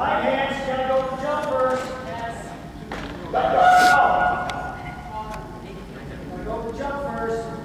Right hands, gotta go for jumpers. Yes. Let go! Gotta go for jumpers.